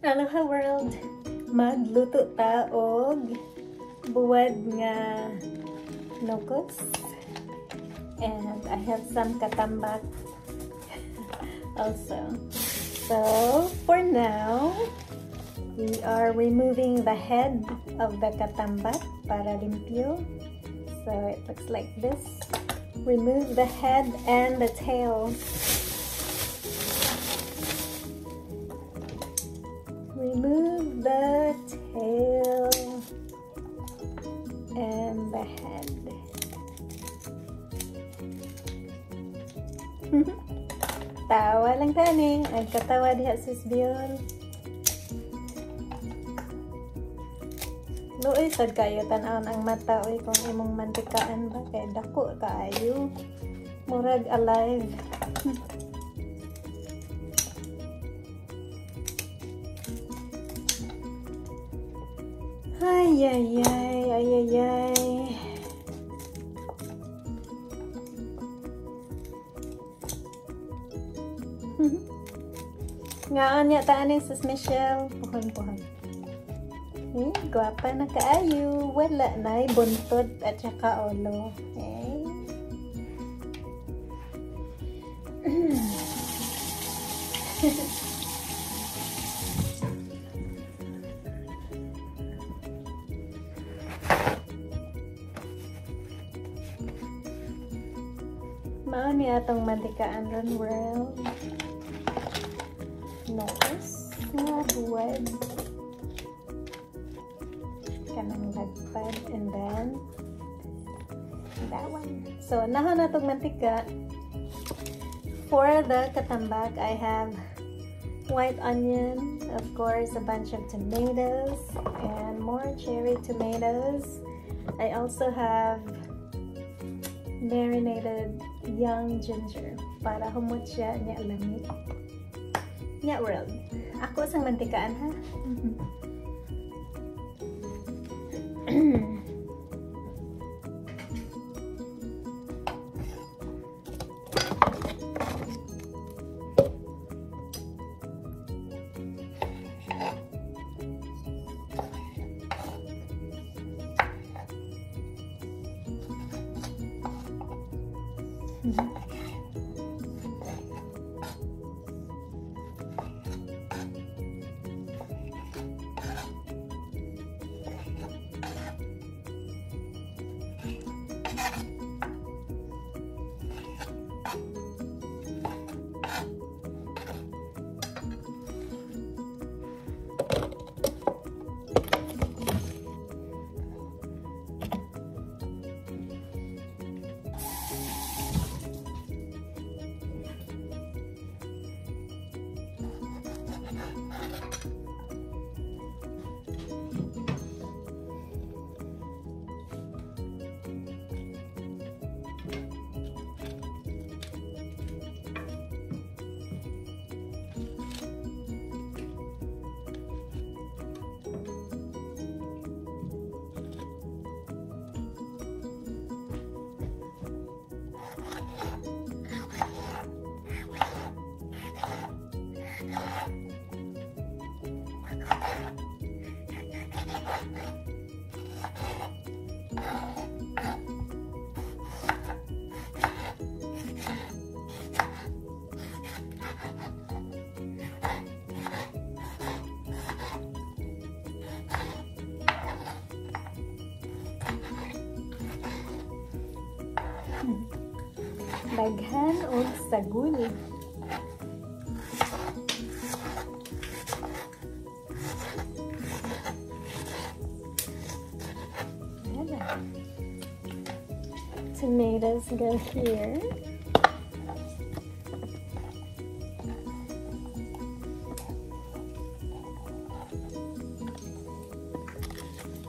Aloha world! Magluto ta og buwad nga nukos. And I have some katambak also. So, for now, we are removing the head of the katambak para limpyo. So, it looks like this. Remove the head and the tail. Tawa lang tani. Ang katawa diha sis Bion. Luoy sad kayo tan-aon ang mata oy kung imong mantikaan ba kay dako kaayo. Murag alive. Ay, ay, ay, ay, ay, ay. Nga niya taanin sis Michelle. Puhon. Eh, gwapa na kaayo. Wala na, buntot at saka ulo. Eh. Mao ni atong mantikaan world. Nga buwad. Kanang lagpad and then that one. So, naha na itong mantika. For the katambak, I have white onion, of course, a bunch of tomatoes, and more cherry tomatoes. I also have marinated young ginger para humot niya. nya world aku sang mentikaan ha Mm-hmm. बैगन और सगुल go here.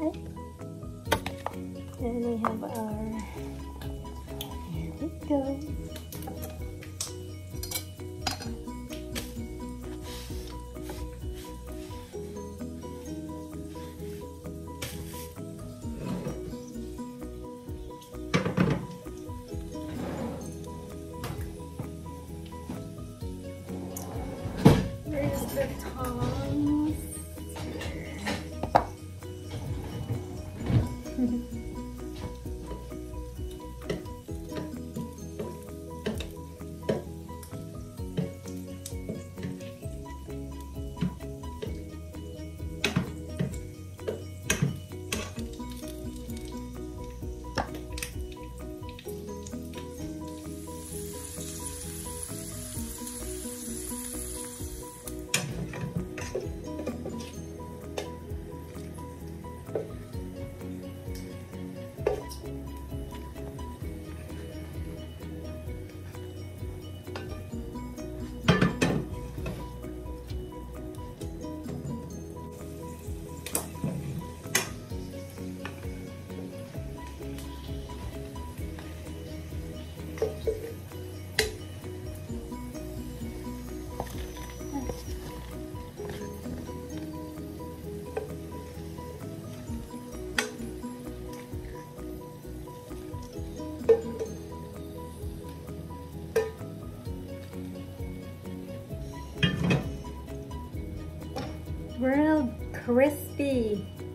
Okay. And we have our here we go. Mm-hmm.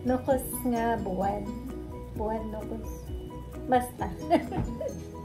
Nukos nga buwan. Buwan nukos. Basta.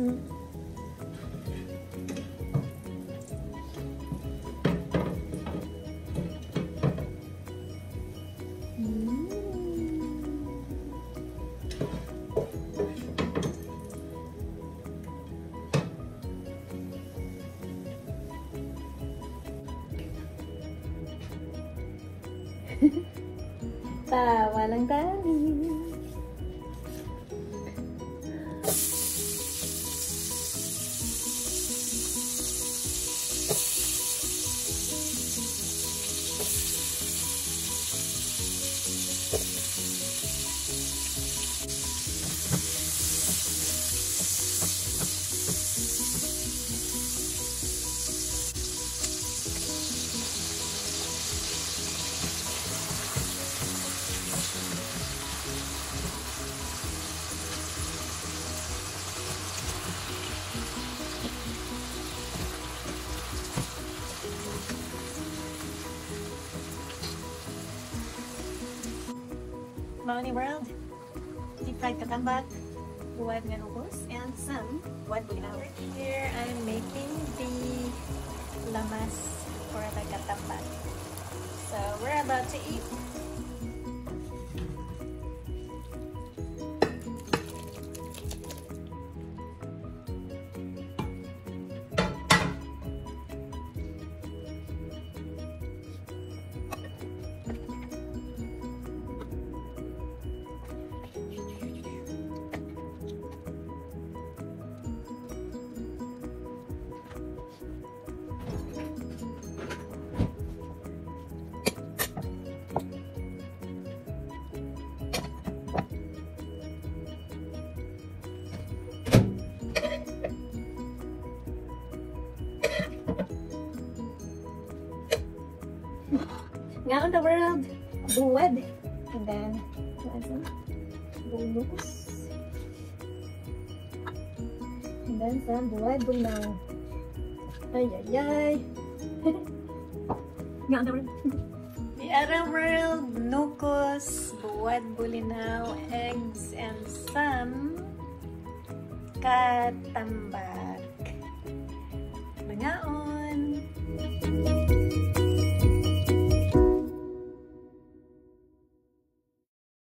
Mm-hmm. Bawal ang dahon. Molly World, deep fried katambak, buwad nga nukos, and some buwad bulinaw. Here, I'm making the lamas for the katambak. So, we're about to eat. Nga on the world, buwad. And then, some bulus. And then some buwad bulnaw. Ay, ay, ay. Nga on the world. The other world, nukos, buwad bulinaw, eggs, and some katambak.